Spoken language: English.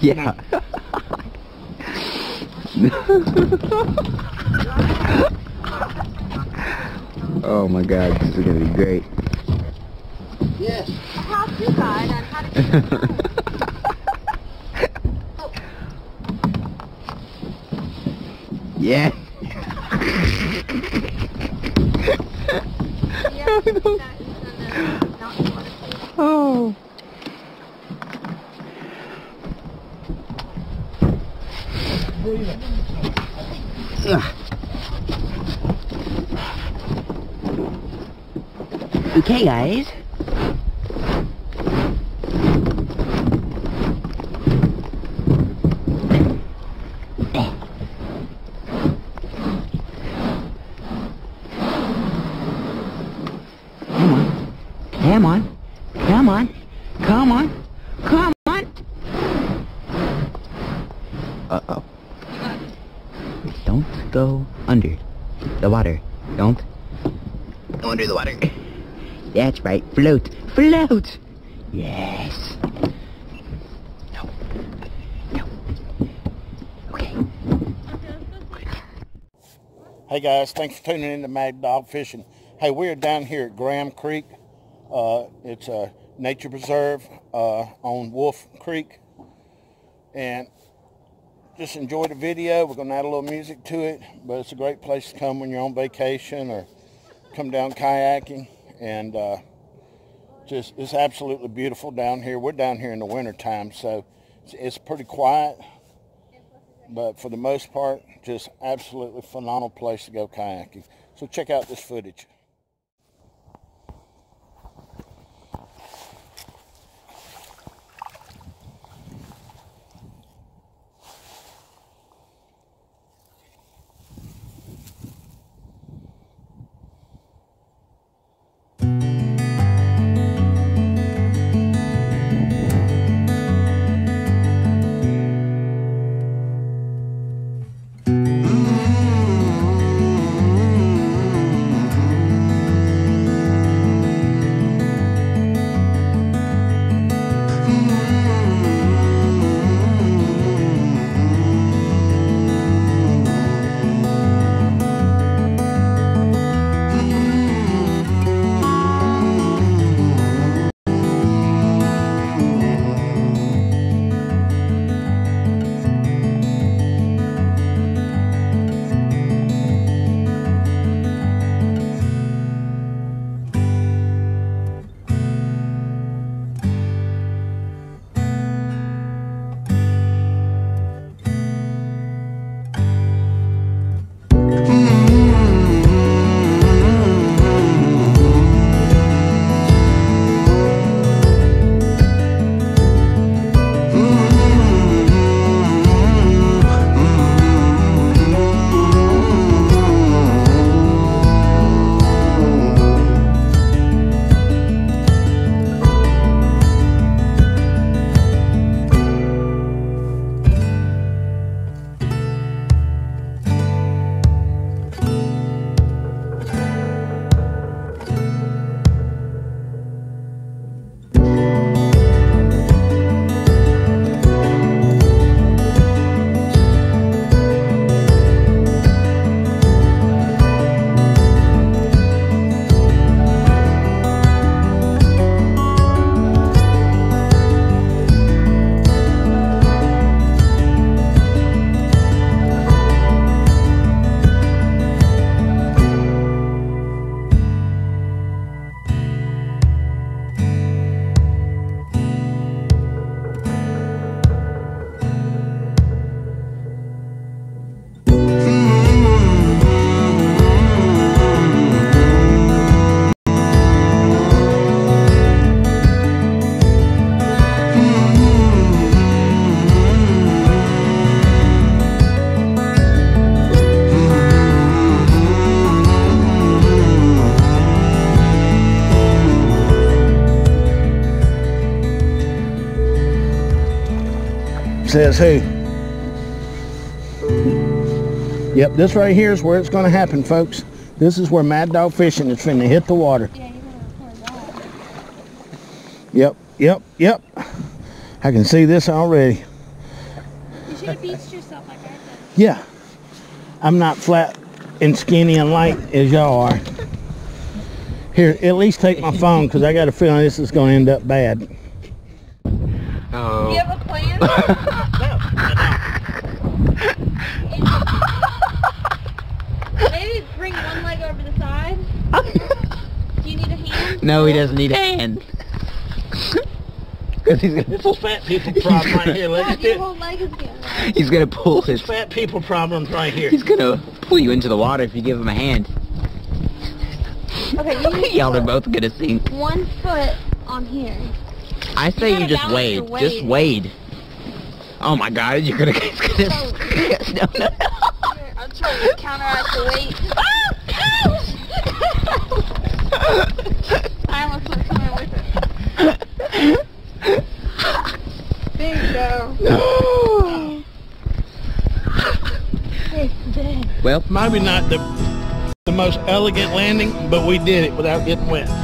yeah. oh my god, this is gonna be great. Yes. How to on how to get it done. Yeah. Yeah, that is gonna knock you on the table. Oh. Okay, guys. Come on. Come on. Come on. Come on. Uh-oh. Don't go under the water. Don't go under the water. That's right. Float. Float. Yes. No. No. Okay. Hey guys, thanks for tuning in to Mad Dog Fishing. Hey, we're down here at Graham Creek. Uh, it's a nature preserve uh, on Wolf Creek. And just enjoy the video. We're going to add a little music to it, but it's a great place to come when you're on vacation or come down kayaking. And uh, just, it's absolutely beautiful down here. We're down here in the winter time, so it's, it's pretty quiet but for the most part, just absolutely phenomenal place to go kayaking. So check out this footage. Says who? Yep, this right here is where it's going to happen, folks. This is where Mad Dog Fishing is finna hit the water. Yeah, you want to record that. Yep, yep, yep. I can see this already. You should have beached yourself like I did. Yeah. I'm not flat and skinny and light as y'all are. Here, at least take my phone because I got a feeling this is going to end up bad. Do Oh. You have a plan? Maybe bring one leg over the side. Do you need a hand? No, he doesn't need a hand. Cause he's gonna, This is fat people problem right here. God, your whole leg is he's gonna pull his. Fat people problems right here. He's gonna pull you into the water if you give him a hand. Okay, you need Y'all are both gonna sink. one foot on here. I say gotta you just balance wade. Just weight. wade. Oh my God! You're gonna. get gonna no, no. I'm trying to counteract the weight. I almost went somewhere with it. There you go. It's big. Well, Maybe not the the most elegant landing, but we did it without getting wet.